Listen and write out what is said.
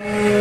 you